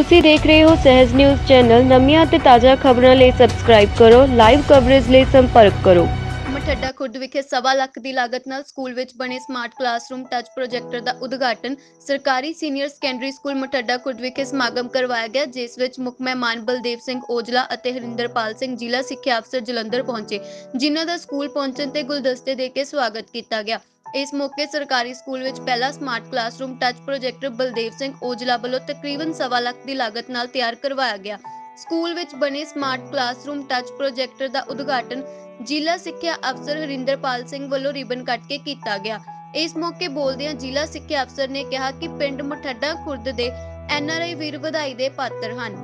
ਤੁਸੀਂ ਦੇਖ ਰਹੇ ਹੋ ਸਹਿਜ ਨਿਊਜ਼ ਚੈਨਲ। ਨਵੀਆਂ ਅਤੇ ਤਾਜ਼ਾ ਖਬਰਾਂ ਲਈ ਸਬਸਕ੍ਰਾਈਬ ਕਰੋ ਲਾਈਵ ਕਵਰੇਜ ਲਈ ਸੰਪਰਕ ਕਰੋ। ਮਠੱਡਾ ਖੁਰਦ ਵਿਖੇ ਸਵਾ ਲੱਖ ਦੀ ਲਾਗਤ ਨਾਲ ਸਕੂਲ ਵਿੱਚ ਬਣੇ ਸਮਾਰਟ ਕਲਾਸਰੂਮ ਟੱਚ ਪ੍ਰੋਜੈਕਟਰ ਦਾ ਉਦਘਾਟਨ ਸਰਕਾਰੀ senior secondary school Mathadda Khurd ਵਿਖੇ ਸਮਾਗਮ ਕਰਵਾਇਆ ਗਿਆ, ਜਿਸ ਵਿੱਚ ਮੁੱਖ ਮਹਿਮਾਨ ਬਲਦੇਵ ਸਿੰਘ ਔਜਲਾ ਅਤੇ ਹਰਿੰਦਰਪਾਲ ਸਿੰਘ ਜ਼ਿਲ੍ਹਾ ਸਿੱਖਿਆ ਅਫਸਰ ਜਲੰਧਰ ਪਹੁੰਚੇ, ਜਿਨ੍ਹਾਂ ਦਾ ਸਕੂਲ ਪਹੁੰਚਣ ਤੇ ਗੁਲਦਸਤੇ ਦੇ ਕੇ ਸਵਾਗਤ ਕੀਤਾ ਗਿਆ। ਇਸ ਮੌਕੇ ਸਰਕਾਰੀ ਸਕੂਲ ਵਿੱਚ ਪਹਿਲਾ smart classroom touch projector Baldev Singh Aujla ਵੱਲੋਂ ਤਕਰੀਬਨ ਸਵਾ ਲੱਖ ਦੀ ਲਾਗਤ ਨਾਲ ਤਿਆਰ ਕਰਵਾਇਆ ਗਿਆ। ਸਕੂਲ ਵਿੱਚ ਬਣੇ ਸਮਾਰਟ ਕਲਾਸਰੂਮ ਟੱਚ ਪ੍ਰੋਜੈਕਟਰ ਦਾ ਉਦਘਾਟਨ ਜ਼ਿਲ੍ਹਾ ਸਿੱਖਿਆ ਅਫਸਰ ਹਰਿੰਦਰਪਾਲ ਸਿੰਘ ਵੱਲੋਂ ਰਿਬਨ ਕੱਟ ਕੇ ਕੀਤਾ ਗਿਆ। ਇਸ ਮੌਕੇ ਬੋਲਦਿਆਂ ਜ਼ਿਲ੍ਹਾ ਸਿੱਖਿਆ ਅਫਸਰ ਨੇ ਕਿਹਾ ਕਿ ਪਿੰਡ ਮਠੱਡਾ ਖੁਰਦ ਦੇ ਐਨਆਰਆਈ ਵੀਰ ਵਧਾਈ ਦੇ ਪਾਤਰ ਹਨ,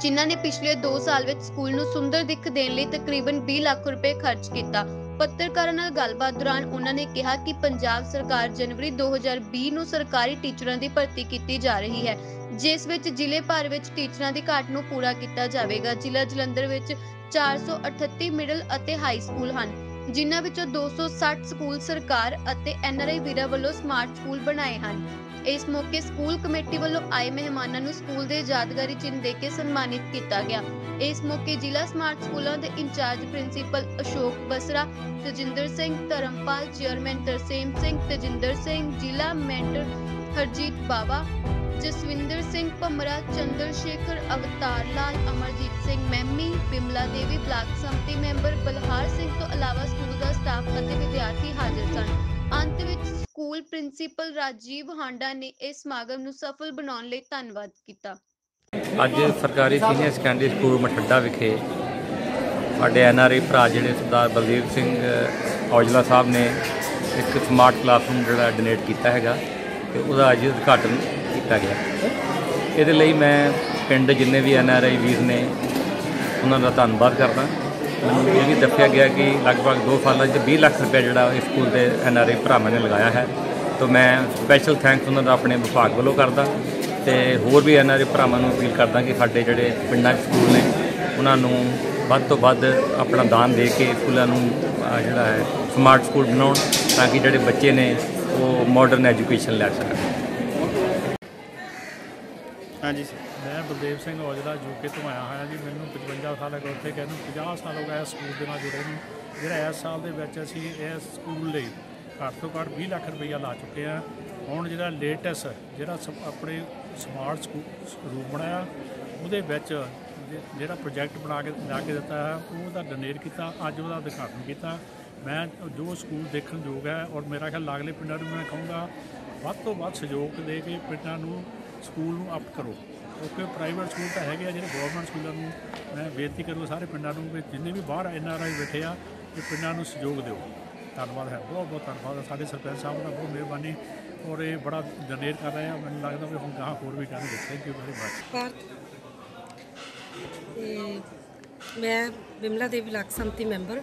ਜਿਨ੍ਹਾਂ ਨੇ ਪਿਛਲੇ 2 ਸਾਲ ਵਿੱਚ ਸਕੂਲ ਨੂੰ ਸੁੰਦਰ ਦਿੱਖ ਦੇਣ ਲਈ ਤਕਰੀਬਨ 20 ਲੱਖ ਰੁਪਏ ਖਰਚ ਕੀਤਾ। ਪੱਤਰਕਾਰਾਂ ਨਾਲ ਗੱਲਬਾਤ ਦੌਰਾਨ ਉਹਨਾਂ ਨੇ ਕਿਹਾ ਕਿ ਪੰਜਾਬ ਸਰਕਾਰ ਜਨਵਰੀ 2020 ਨੂੰ ਸਰਕਾਰੀ ਟੀਚਰਾਂ ਦੀ ਭਰਤੀ ਕੀਤੀ ਜਾ ਰਹੀ ਹੈ, ਜਿਸ ਵਿੱਚ ਜ਼ਿਲ੍ਹੇ ਭਰ ਵਿੱਚ ਟੀਚਰਾਂ ਦੀ ਘਾਟ ਨੂੰ ਪੂਰਾ ਕੀਤਾ ਜਾਵੇਗਾ। ਜ਼ਿਲ੍ਹਾ ਜਲੰਧਰ ਵਿੱਚ 438 ਮਿਡਲ ਅਤੇ ਹਾਈ ਸਕੂਲ ਹਨ। ਜਿਨ੍ਹਾਂ ਵਿੱਚੋਂ 260 ਸਕੂਲ ਸਰਕਾਰ ਅਤੇ ਐਨਆਰਆਈ ਵੀਰਾਂ ਵੱਲੋਂ ਸਮਾਰਟ ਸਕੂਲ ਬਣਾਏ ਹਨ। ਇਸ ਮੌਕੇ ਸਕੂਲ ਕਮੇਟੀ ਵੱਲੋਂ ਆਏ ਮਹਿਮਾਨਾਂ ਨੂੰ ਸਕੂਲ ਦੇ ਯਾਦਗਾਰੀ ਚਿੰਨ੍ਹ ਦੇ ਕੇ ਸਨਮਾਨਿਤ ਕੀਤਾ ਗਿਆ। ਇਸ ਮੌਕੇ ਜ਼ਿਲ੍ਹਾ ਸਮਾਰਟ ਸਕੂਲਾਂ ਦੇ incharge principal Ashok Basra, Tajinder Singh Dharampal, chairman Tarsem Singh, Tajinder Singh, ਜ਼ਿਲ੍ਹਾ ਮੈਂਟਰ ਹਰਜੀਤ ਬਾਵਾ ਜਸਵਿੰਦਰ ਸਿੰਘ ਭਮਰਾ, ਚੰਦਰ ਸ਼ੇਖਰ, ਅਵਤਾਰ ਲਾਲ, ਅਮਰਜੀਤ ਸਿੰਘ ਮੈਮੀ ਬਿਮਲਾ ਦੇਵੀ ਬਲਾਕ ਸੰਮਤੀ ਮੈਂਬਰ ਬਲਹਾਰ ਸਿੰਘ ਤੋਂ ਇਲਾਵਾ ਸਕੂਲ ਦਾ ਸਟਾਫ ਅਤੇ ਵਿਦਿਆਰਥੀ ਹਾਜ਼ਰ ਸਨ। ਅੰਤ ਵਿੱਚ ਸਕੂਲ ਪ੍ਰਿੰਸੀਪਲ ਰਾਜੀਵ ਹਾਂਡਾ ਨੇ ਇਸ ਸਮਾਗਮ ਨੂੰ ਸਫਲ ਬਣਾਉਣ ਲਈ ਧੰਨਵਾਦ ਕੀਤਾ। ਅੱਜ ਸਰਕਾਰੀ ਸੀਨੀਅਰ ਸੈਕੰਡਰੀ ਸਕੂਲ ਮਠੱਡਾ ਵਿਖੇ ਸਾਡੇ ਐਨਆਰਆਈ ਭਰਾ ਜਿਹੜੇ ਸਰਦਾਰ ਬਲਦੇਵ ਸਿੰਘ ਔਜਲਾ ਸਾਹਿਬ ਨੇ ਇੱਕ ਸਮਾਰਟ ਕਲਾਸਰੂਮ ਜਿਹੜਾ ਡੋਨੇਟ ਕੀਤਾ ਹੈਗਾ ਤੇ ਉਹਦਾ ਅੱਜ ਉਦਘਾਟਨ ਕੀਤਾ ਗਿਆ। ਇਹਦੇ ਲਈ ਮੈਂ ਪਿੰਡ ਜਿੰਨੇ ਵੀ ਐੱਨ ਆਰ ਆਈ ਵੀਰ ਨੇ, ਉਹਨਾਂ ਦਾ ਧੰਨਵਾਦ ਕਰਦਾ। ਮੈਨੂੰ ਇਹ ਵੀ ਦੱਸਿਆ ਗਿਆ ਕਿ ਲਗਭਗ 2 ਸਾਲਾਂ 'ਚ 20 ਲੱਖ ਰੁਪਏ ਜਿਹੜਾ ਇਸ ਸਕੂਲ ਦੇ ਐੱਨ ਆਰ ਆਈ ਭਰਾਵਾਂ ਨੇ ਲਗਾਇਆ ਹੈ। ਤਾਂ ਮੈਂ ਸਪੈਸ਼ਲ ਥੈਂਕਸ ਉਹਨਾਂ ਦਾ ਆਪਣੇ ਵਿਭਾਗ ਵੱਲੋਂ ਕਰਦਾ ਤੇ ਹੋਰ ਵੀ ਐੱਨ ਆਰ ਆਈ ਭਰਾਵਾਂ ਨੂੰ ਅਪੀਲ ਕਰਦਾ ਕਿ ਸਾਡੇ ਜਿਹੜੇ ਪਿੰਡਾਂ 'ਚ ਸਕੂਲ ਨੇ, ਉਹਨਾਂ ਨੂੰ ਵੱਧ ਤੋਂ ਵੱਧ ਆਪਣਾ ਦਾਨ ਦੇ ਕੇ ਸਕੂਲਾਂ ਨੂੰ ਜਿਹੜਾ ਹੈ ਸਮਾਰਟ ਸਕੂਲ ਬਣਾਉਣ ਤਾਂ ਕਿ ਜਿਹੜੇ ਬੱਚੇ ਨੇ ਉਹ ਮਾਡਰਨ ਐਜੂਕੇਸ਼ਨ ਲੈ ਸਕਣ। ਹਾਂਜੀ। ਸਰ ਮੈਂ ਬਲਦੇਵ ਸਿੰਘ ਔਜਲਾ ਯੂਕੇ ਤੋਂ ਆਇਆ ਹਾਂ ਜੀ। ਮੈਨੂੰ 55 ਸਾਲ ਹੋ ਗਏ ਉੱਥੇ, ਕਹਿੰਦੇ 50 ਸਾਲ ਹੋ ਗਏ ਇਸ ਸਕੂਲ ਦੇ ਨਾਲ ਜੁੜੇ ਨੂੰ। ਜਿਹੜਾ ਇਸ ਸਾਲ ਦੇ ਵਿੱਚ ਅਸੀਂ ਇਸ ਸਕੂਲ ਲਈ ਘੱਟ ਤੋਂ ਘੱਟ 20 ਲੱਖ ਰੁਪਈਆ ਲਾ ਚੁੱਕੇ ਆ ਹੁਣ ਜਿਹੜਾ ਲੇਟੈਸਟ ਜਿਹੜਾ ਸ- ਆਪਣੇ ਸਮਾਰਟ ਸਕੂਲ ਰੂਮ ਬਣਾਇਆ, ਉਹਦੇ ਵਿੱਚ ਜਿਹੜਾ ਪ੍ਰੋਜੈਕਟ ਬਣਾ ਕੇ, ਲਾ ਕੇ ਦਿੱਤਾ ਹੈ, ਉਹਦਾ ਡੋਨੇਟ ਕੀਤਾ, ਅੱਜ ਉਹਦਾ ਉਦਘਾਟਨ ਕੀਤਾ। ਮੈਂ ਜੋ ਸਕੂਲ ਦੇਖਣ ਯੋਗ ਹੈ ਔਰ ਮੇਰਾ ਖਿਆਲ ਲਾਗਲੇ ਪਿੰਡਾਂ ਨੂੰ ਮੈਂ ਕਹੂੰਗਾ, ਵੱਧ ਤੋਂ ਵੱਧ ਸਹਿਯੋਗ ਦੇ ਕੇ ਪਿੰਡਾਂ ਨੂੰ ਸਕੂਲ ਨੂੰ ਅਪ ਕਰੋ। ਕਿਉਂਕਿ ਪ੍ਰਾਈਵੇਟ ਸਕੂਲ ਤਾਂ ਹੈਗੇ ਆ ਜਿਹੜੇ ਗਵਰਨਮੈਂਟ ਸਕੂਲਾਂ ਨੂੰ। ਮੈਂ ਬੇਨਤੀ ਕਰੂੰ ਸਾਰੇ ਪਿੰਡਾਂ ਨੂੰ ਵੀ ਜਿੰਨੇ ਵੀ ਬਾਹਰ ਐਨ ਆਰ ਆਈ ਬੈਠੇ ਆ, ਇਹ ਪਿੰਡਾਂ ਨੂੰ ਸਹਿਯੋਗ ਦਿਓ। ਧੰਨਵਾਦ ਹੈ, ਬਹੁਤ ਬਹੁਤ ਧੰਨਵਾਦ ਹੈ। ਸਾਡੇ ਸਰਪੰਚ ਸਾਹਿਬ ਦਾ ਬਹੁਤ ਮਿਹਰਬਾਨੀ ਔਰ ਇਹ ਬੜਾ ਜਨਰੇਟ ਕਰ ਰਹੇ ਆ। ਮੈਨੂੰ ਲੱਗਦਾ ਵੀ ਹੁਣ ਗਾਹਾਂ ਹੋਰ ਵੀ ਕਰਨਗੇ ਥੈਂਕ ਯੂ ਵੈਰੀ ਮਚ ਮੈਂ ਬਿਮਲਾ ਦੇਵੀ ਬਲਾਕ ਸੰਮਤੀ ਮੈਂਬਰ।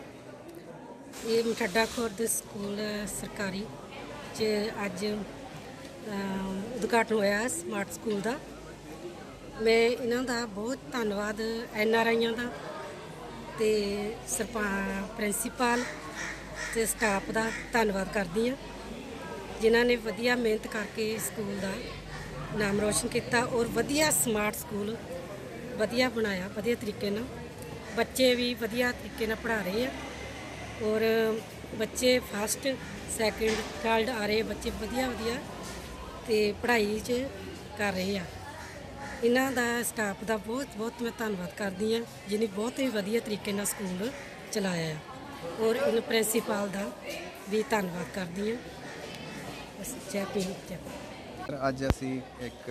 ਇਹ ਮਠੱਡਾ ਖੁਰਦ ਸਕੂਲ ਸਰਕਾਰੀ ਚ ਅੱਜ ਉਦਘਾਟਨ ਹੋਇਆ ਸਮਾਰਟ ਸਕੂਲ ਦਾ। ਮੈਂ ਇਹਨਾਂ ਦਾ ਬਹੁਤ ਧੰਨਵਾਦ, ਐਨ ਆਰ ਆਈਆਂ ਦਾ ਤੇ ਸਰਪਾ, ਪ੍ਰਿੰਸੀਪਲ ਤੇ ਸਟਾਫ ਦਾ ਧੰਨਵਾਦ ਕਰਦੀ ਹਾਂ, ਜਿਨ੍ਹਾਂ ਨੇ ਵਧੀਆ ਮਿਹਨਤ ਕਰਕੇ ਸਕੂਲ ਦਾ ਨਾਮ ਰੋਸ਼ਨ ਕੀਤਾ ਔਰ ਵਧੀਆ ਸਮਾਰਟ ਸਕੂਲ ਵਧੀਆ ਬਣਾਇਆ, ਵਧੀਆ ਤਰੀਕੇ ਨਾਲ। ਬੱਚੇ ਵੀ ਵਧੀਆ ਤਰੀਕੇ ਨਾਲ ਪੜ੍ਹਾ ਰਹੇ ਆ ਔਰ ਬੱਚੇ ਫਸਟ ਸੈਕਿੰਡ ਥਰਡ ਆ ਰਹੇ ਬੱਚੇ ਵਧੀਆ ਵਧੀਆ ਤੇ ਪੜ੍ਹਾਈ 'ਚ ਕਰ ਰਹੇ ਆ। ਇਹਨਾਂ ਦਾ ਸਟਾਫ ਦਾ ਬਹੁਤ ਬਹੁਤ ਮੈਂ ਧੰਨਵਾਦ ਕਰਦੀ ਆ ਜਿਹਨੇ ਬਹੁਤ ਹੀ ਵਧੀਆ ਤਰੀਕੇ ਨਾਲ ਸਕੂਲ ਚਲਾਇਆ ਔਰ ਇਹਨਾਂ ਪ੍ਰਿੰਸੀਪਲ ਦਾ ਵੀ ਧੰਨਵਾਦ ਕਰਦੀ ਆ ਬਸ, ਜੈ ਭੀਮ, ਜੈ ਅੱਜ ਅਸੀਂ ਇੱਕ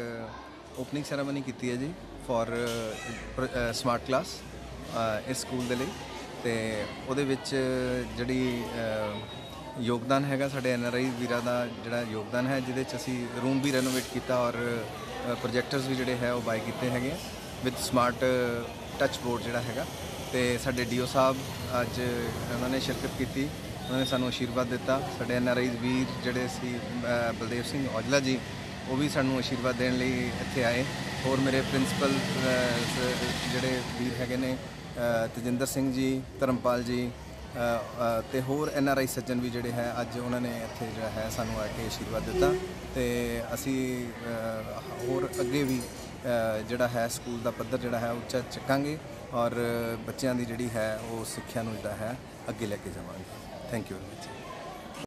ਓਪਨਿੰਗ ਸੈਰੇਮਨੀ ਕੀਤੀ ਹੈ ਜੀ ਫॉर ਸਮਾਰਟ ਕਲਾਸ ਇਸ ਸਕੂਲ ਦੇ ਲਈ। ਤੇ ਉਹਦੇ ਵਿੱਚ ਜਿਹੜੀ ਯੋਗਦਾਨ ਹੈਗਾ ਸਾਡੇ ਐਨ ਆਰ ਆਈ ਵੀਰਾਂ ਦਾ ਜਿਹੜਾ ਯੋਗਦਾਨ ਹੈ, ਜਿਹਦੇ ਚ ਅਸੀਂ ਰੂਮ ਵੀ ਰੈਨੋਵੇਟ ਕੀਤਾ ਔਰ ਪ੍ਰੋਜੈਕਟਰਸ ਵੀ ਜਿਹੜੇ ਹੈ ਉਹ ਬਾਈ ਕੀਤੇ ਹੈਗੇ ਵਿਦ ਸਮਾਰਟ ਟੱਚ ਬੋਰਡ ਜਿਹੜਾ ਹੈਗਾ। ਤੇ ਸਾਡੇ ਡੀਓ ਸਾਹਿਬ ਅੱਜ ਉਹਨਾਂ ਨੇ ਸ਼ਿਰਕਤ ਕੀਤੀ, ਉਹਨਾਂ ਨੇ ਸਾਨੂੰ ਆਸ਼ੀਰਵਾਦ ਦਿੱਤਾ। ਸਾਡੇ ਐਨ ਆਰ ਆਈ ਵੀਰ ਜਿਹੜੇ ਸੀ ਬਲਦੇਵ ਸਿੰਘ ਔਜਲਾ ਜੀ, ਉਹ ਵੀ ਸਾਨੂੰ ਆਸ਼ੀਰਵਾਦ ਦੇਣ ਲਈ ਇੱਥੇ ਆਏ। ਹੋਰ ਮੇਰੇ ਪ੍ਰਿੰਸੀਪਲ ਜਿਹੜੇ ਵੀਰ ਹੈਗੇ ਨੇ ਤਜਿੰਦਰ ਸਿੰਘ ਜੀ, ਧਰਮਪਾਲ ਜੀ ਤੇ ਹੋਰ ਐਨ ਆਰ ਆਈ ਸੱਜਣ ਵੀ ਜਿਹੜੇ ਹੈ, ਅੱਜ ਉਹਨਾਂ ਨੇ ਇੱਥੇ ਜਿਹੜਾ ਹੈ, ਸਾਨੂੰ ਆ ਕੇ ਆਸ਼ੀਰਵਾਦ ਦਿੱਤਾ ਤੇ ਅਸੀਂ ਹੋਰ ਅੱਗੇ ਵੀ ਜਿਹੜਾ ਹੈ, ਸਕੂਲ ਦਾ ਪੱਧਰ ਜਿਹੜਾ ਹੈ, ਉੱਚਾ ਚੱਕਾਂਗੇ ਔਰ ਬੱਚਿਆਂ ਦੀ ਜਿਹੜੀ ਹੈ, ਉਹ ਸਿੱਖਿਆ ਨੂੰ ਜਿਹੜਾ ਹੈ, ਅੱਗੇ ਲੈ ਕੇ ਜਾਵਾਂਗੇ। Thank you very much